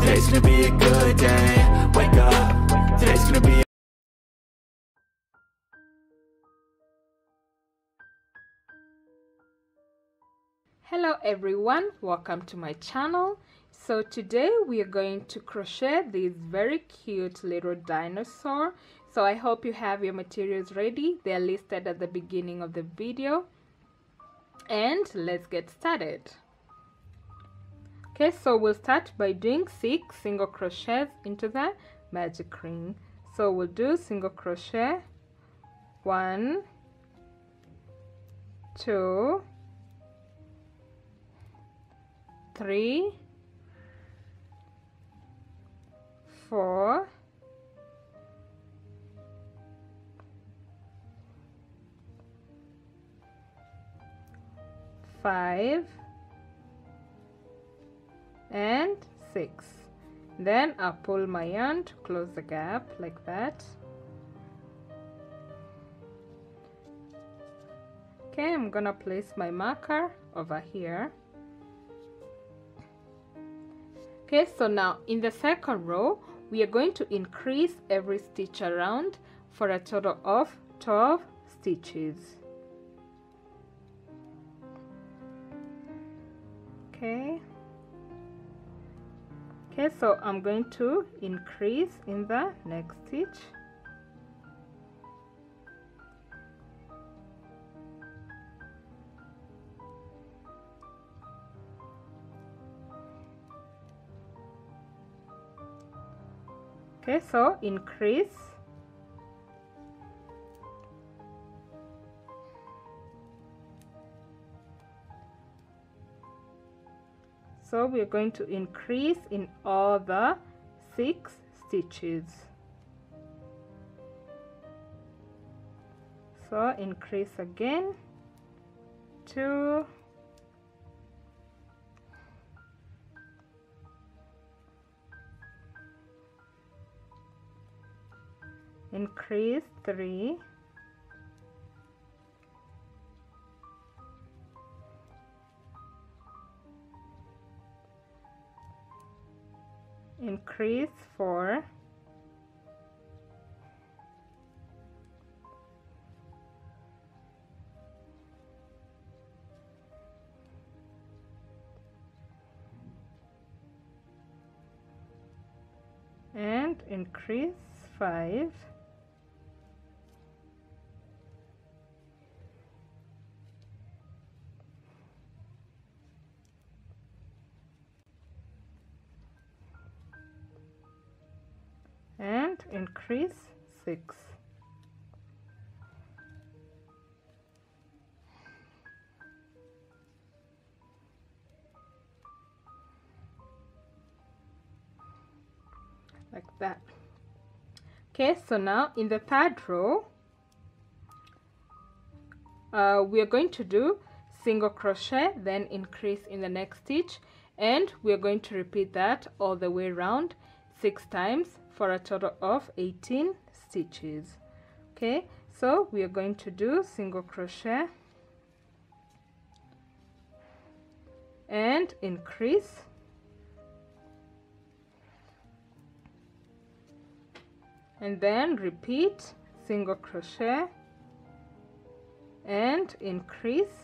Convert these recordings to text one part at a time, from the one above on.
today's gonna be a good day. Wake up, today's gonna be a Hello everyone, welcome to my channel. So today we are going to crochet this very cute little dinosaur. So I hope you have your materials ready. They are listed at the beginning of the video. And let's get started. Okay, so we'll start by doing six single crochets into the magic ring. So we'll do single crochet, one, two, three, four, five, and six. Then I pull my yarn to close the gap like that. Okay, I'm gonna place my marker over here. Okay, so now in the second row, we are going to increase every stitch around for a total of 12 stitches. Okay. Okay, so I'm going to increase in the next stitch. okay so increase we're going to increase in all the six stitches. So increase again two increase 3 increase 4 and increase 5 increase 6 like that. Okay so now in the third row uh, we are going to do single crochet then increase in the next stitch and we are going to repeat that all the way around six times for a total of 18 stitches. Okay so we are going to do single crochet and increase. And then repeat single crochet and increase.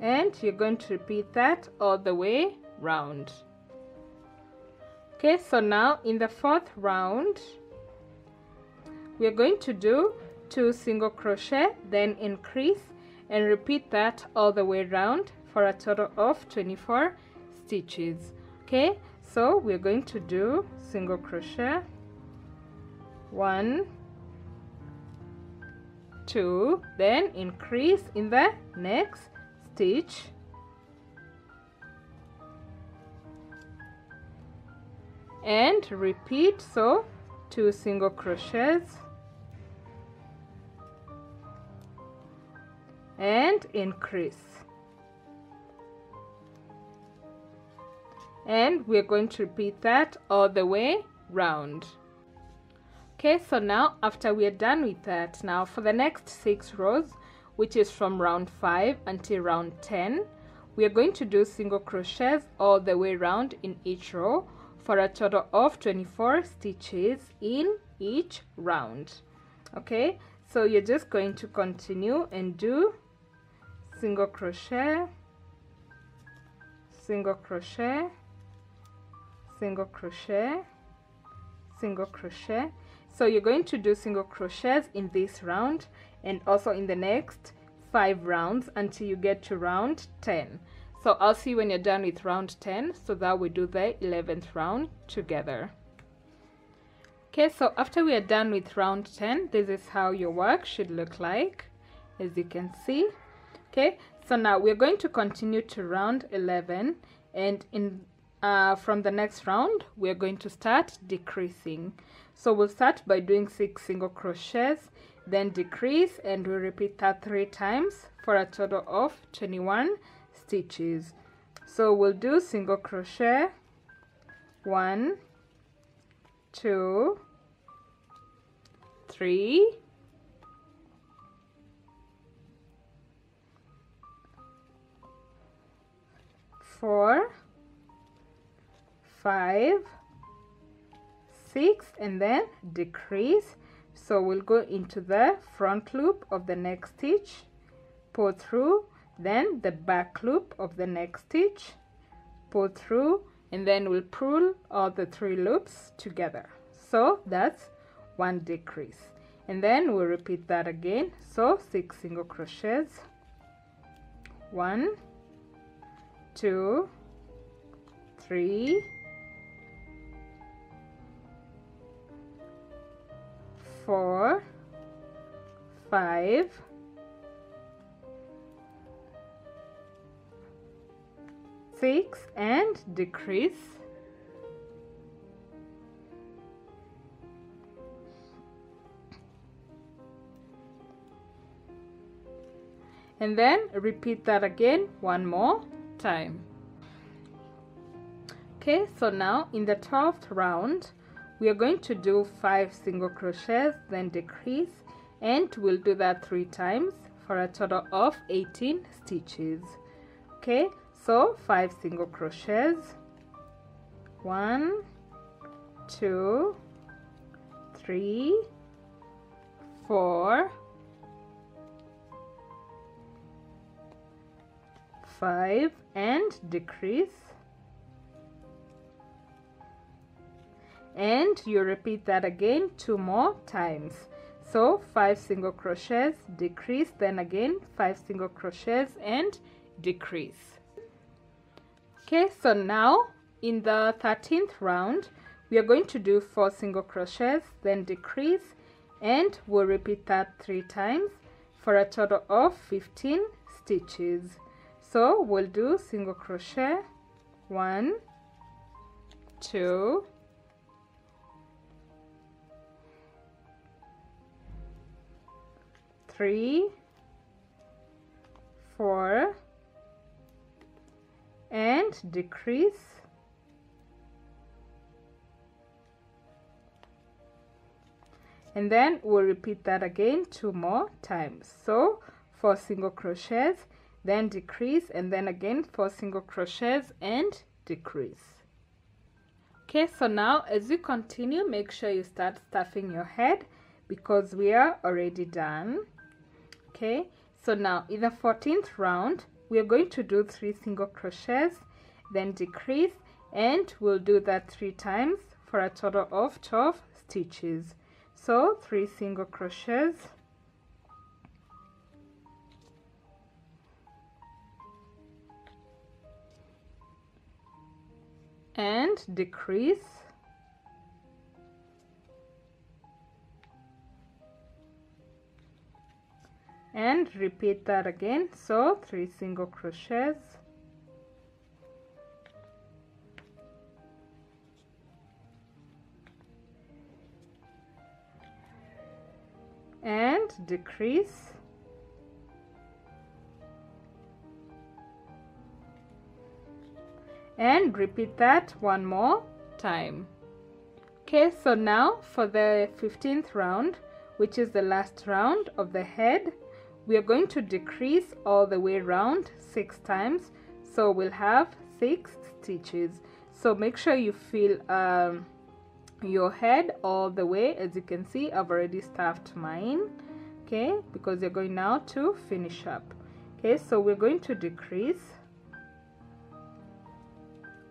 And you're going to repeat that all the way round. Okay so now in the fourth round we're going to do two single crochet then increase and repeat that all the way round for a total of 24 stitches. Okay so we're going to do single crochet. One two then increase in the next stitch and repeat so two single crochets. And increase. And we're going to repeat that all the way round. Okay so now after we're done with that now for the next six rows which is from round 5 until round 10 we are going to do single crochets all the way round in each row for a total of 24 stitches in each round. Okay so you're just going to continue and do single crochet single crochet single crochet single crochet. So you're going to do single crochets in this round and also in the next five rounds until you get to round 10 so I'll see when you're done with round 10 so that we do the 11th round together. Okay so after we are done with round 10 this is how your work should look like as you can see. Okay so now we're going to continue to round 11 and in uh, from the next round we're going to start decreasing. So we'll start by doing six single crochets then decrease and we'll repeat that three times for a total of 21 stitches. So we'll do single crochet. One two three. Four five six and then decrease. So we'll go into the front loop of the next stitch pull through then the back loop of the next stitch pull through and then we'll pull all the three loops together. So that's one decrease. And then we'll repeat that again. So six single crochets. One two three four, five, six, and decrease. And then repeat that again one more time. Okay, so now in the 12th round, we are going to do five single crochets then decrease and we'll do that three times for a total of 18 stitches okay so five single crochets. One two three four five and decrease. And you repeat that again two more times. So five single crochets decrease then again five single crochets and decrease okay so now in the 13th round we are going to do four single crochets then decrease and we'll repeat that three times for a total of 15 stitches. So we'll do single crochet one two three, four, and decrease. And then we'll repeat that again two more times. So four single crochets, then decrease, and then again four single crochets and decrease. Okay, so now as you continue, make sure you start stuffing your head because we are already done okay so now in the 14th round we are going to do three single crochets then decrease and we'll do that three times for a total of 12 stitches. So three single crochets. And decrease and repeat that again. So three single crochets. And decrease. And repeat that one more time. Okay so now for the 15th round which is the last round of the head we are going to decrease all the way around six times. So we'll have six stitches. So make sure you fill um, your head all the way. As you can see I've already stuffed mine okay? Because you're going now to finish up okay? So we're going to decrease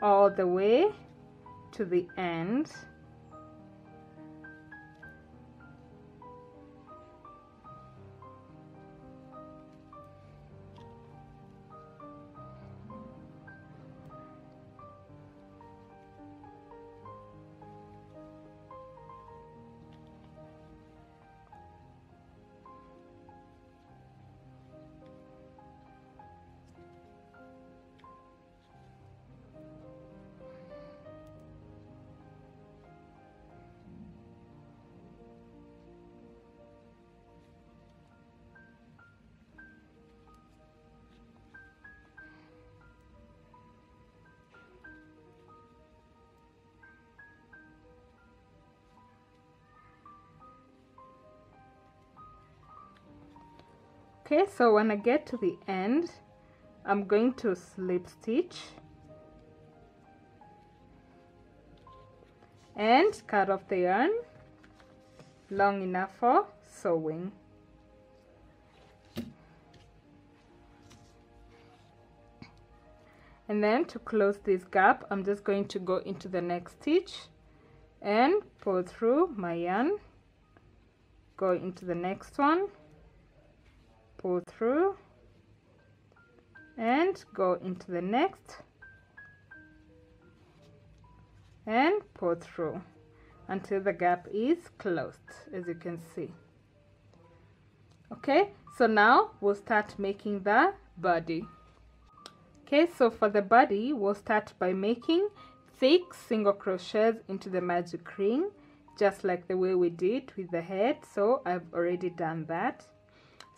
all the way to the end okay so when I get to the end I'm going to slip stitch. And cut off the yarn long enough for sewing. And then to close this gap I'm just going to go into the next stitch and pull through my yarn. Go into the next one pull through and go into the next and pull through until the gap is closed as you can see. Okay so now we'll start making the body. Okay so for the body we'll start by making six single crochets into the magic ring just like the way we did with the head. So I've already done that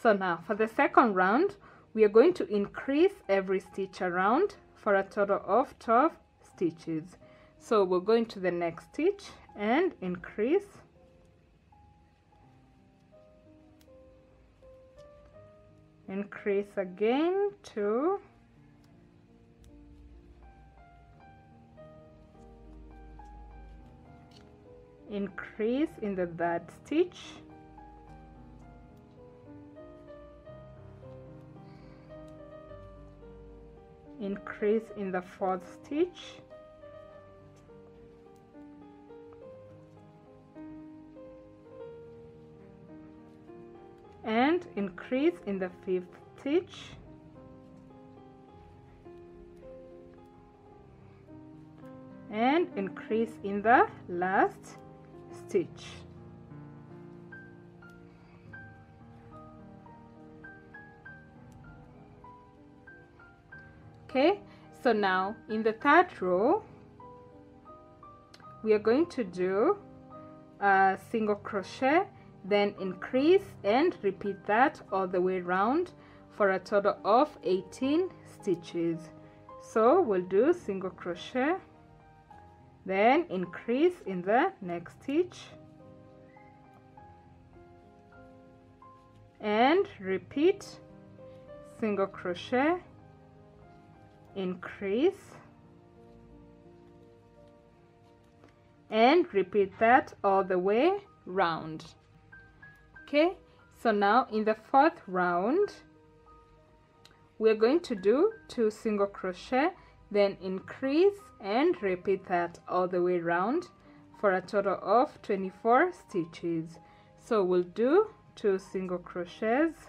so now for the second round, we are going to increase every stitch around for a total of 12 stitches. So we'll go into the next stitch and increase. Increase again to increase in the third stitch increase in the fourth stitch. And increase in the fifth stitch. And increase in the last stitch okay so now in the third row we are going to do a single crochet then increase and repeat that all the way around for a total of 18 stitches. So we'll do single crochet then increase in the next stitch and repeat single crochet increase and repeat that all the way round. Okay so now in the fourth round we're going to do two single crochet then increase and repeat that all the way round for a total of 24 stitches. So we'll do two single crochets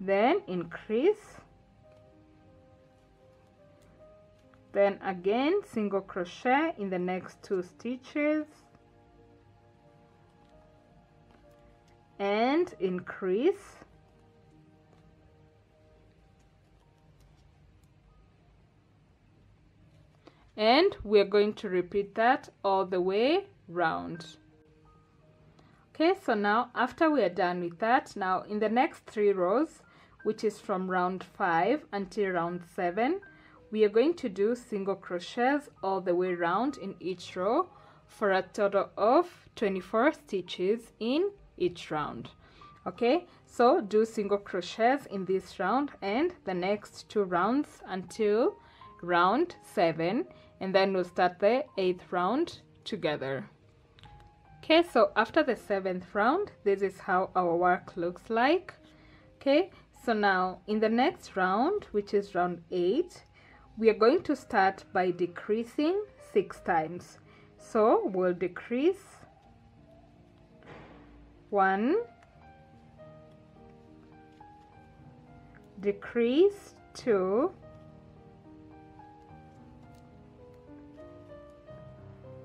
then increase. Then again single crochet in the next two stitches. And increase. And we're going to repeat that all the way round. Okay so now after we are done with that now in the next three rows which is from round 5 until round 7 we are going to do single crochets all the way around in each row for a total of 24 stitches in each round. Okay so do single crochets in this round and the next two rounds until round 7 and then we'll start the eighth round together. Okay so after the seventh round this is how our work looks like. Okay so now in the next round which is round 8 we are going to start by decreasing six times. So we'll decrease one decrease two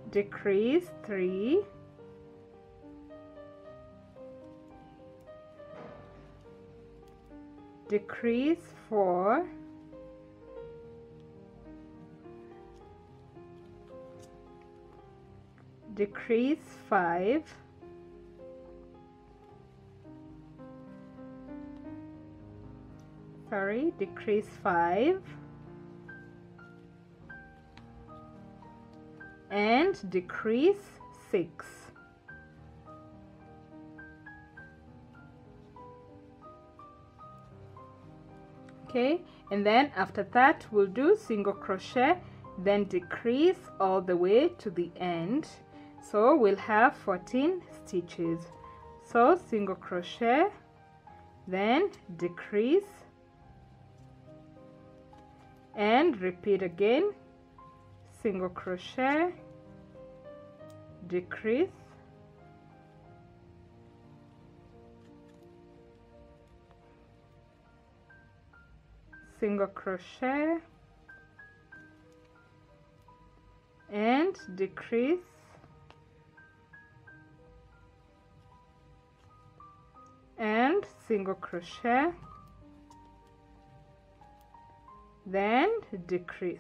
decrease three decrease four decrease 5 sorry decrease 5 and decrease 6 okay? And then after that we'll do single crochet then decrease all the way to the end. So we'll have 14 stitches. So single crochet then decrease and repeat again. Single crochet decrease single crochet. And decrease. And single crochet. Then decrease.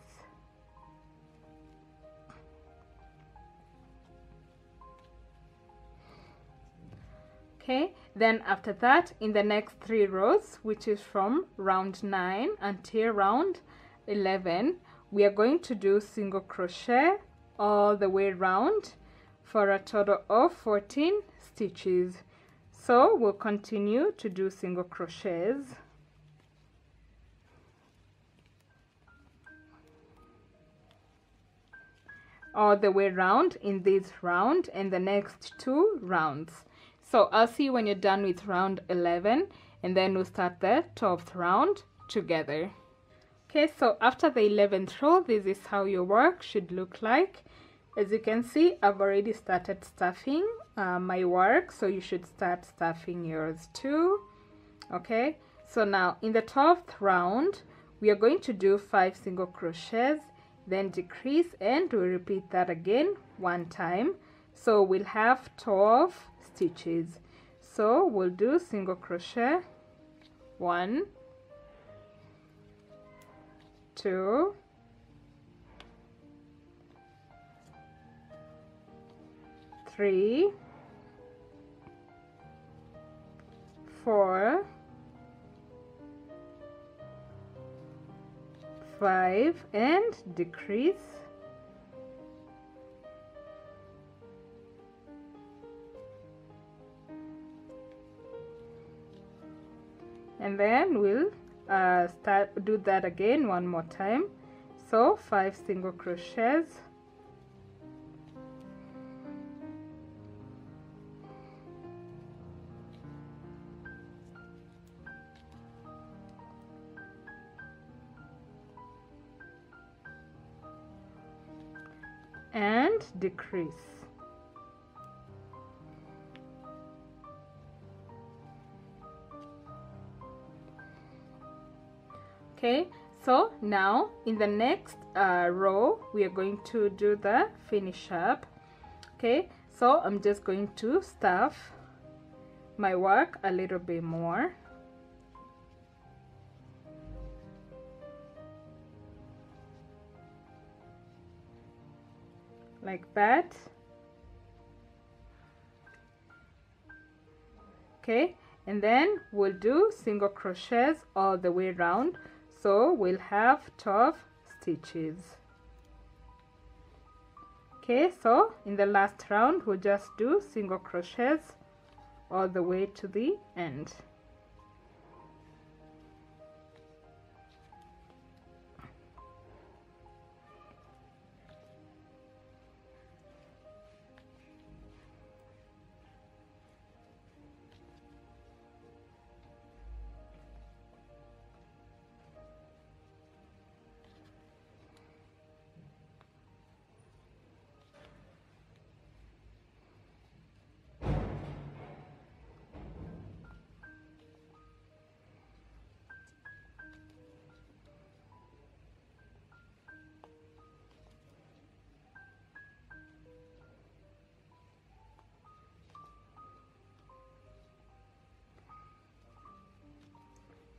Okay then after that in the next three rows which is from round 9 until round 11 we are going to do single crochet all the way round for a total of 14 stitches. So we'll continue to do single crochets. All the way round in this round and the next two rounds so I'll see you when you're done with round 11 and then we'll start the 12th round together Okay, so after the 11th row, this is how your work should look like. As you can see, I've already started stuffing uh, my work, so you should start stuffing yours too. Okay, so now in the 12th round, we are going to do 5 single crochets, then decrease and we repeat that again one time. So we'll have 12 stitches. So we'll do single crochet, 1, two, three, four, five, and decrease. And then we'll uh, start do that again one more time. So five single crochets. And decrease okay so now in the next uh, row we are going to do the finish up. Okay so I'm just going to stuff my work a little bit more. Like that. Okay and then we'll do single crochets all the way around so we'll have 12 stitches. Okay so in the last round we'll just do single crochets all the way to the end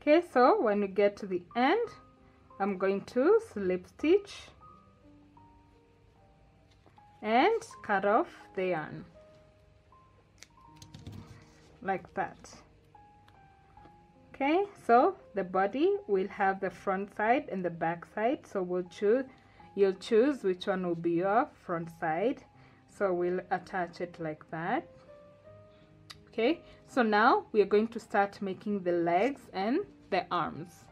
okay so when we get to the end I'm going to slip stitch and cut off the yarn. Like that. Okay so the body will have the front side and the back side. So we'll choose you'll choose which one will be your front side. So we'll attach it like that okay so now we are going to start making the legs and the arms